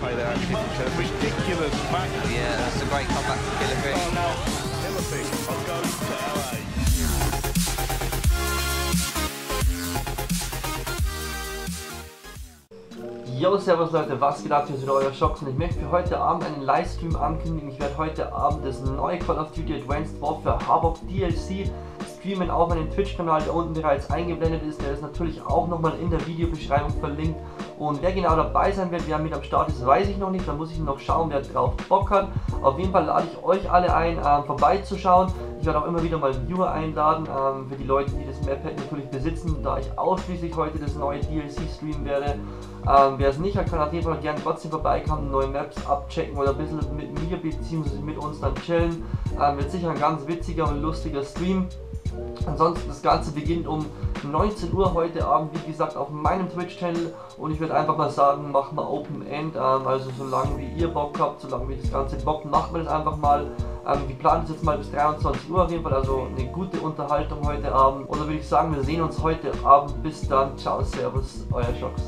their attention to ridiculous match. Yeah, that's a great comeback from Killer Oh, now, Killer will go to LA. Yo, servus Leute, was geht ab? Hier ist wieder euer Shocks und ich möchte für heute Abend einen Livestream ankündigen. Ich werde heute Abend das neue Call of Duty Advanced Warfare Havoc DLC streamen auf meinem Twitch-Kanal, der unten bereits eingeblendet ist. Der ist natürlich auch nochmal in der Videobeschreibung verlinkt. Und wer genau dabei sein wird, wer mit am Start ist, weiß ich noch nicht. Da muss ich noch schauen, wer drauf Bock hat. Auf jeden Fall lade ich euch alle ein, ähm, vorbeizuschauen. Ich werde auch immer wieder mal Viewer einladen, ähm, für die Leute, die das Mapad natürlich besitzen, da ich ausschließlich heute das neue DLC streamen werde. Ähm, wer es nicht hat, kann auf jeden Fall gerne trotzdem vorbeikommen, neue Maps abchecken oder ein bisschen mit mir bzw. mit uns dann chillen. Ähm, wird sicher ein ganz witziger und lustiger Stream. Ansonsten das Ganze beginnt um 19 Uhr heute Abend, wie gesagt, auf meinem Twitch-Channel und ich würde einfach mal sagen, machen wir Open End, ähm, also solange wie ihr Bock habt, solange wie das Ganze Bock, macht wir das einfach mal. Ähm, wir planen es jetzt mal bis 23 Uhr auf jeden Fall, also eine gute Unterhaltung heute Abend. Oder würde ich sagen, wir sehen uns heute Abend. Bis dann, ciao, servus, euer Schocks.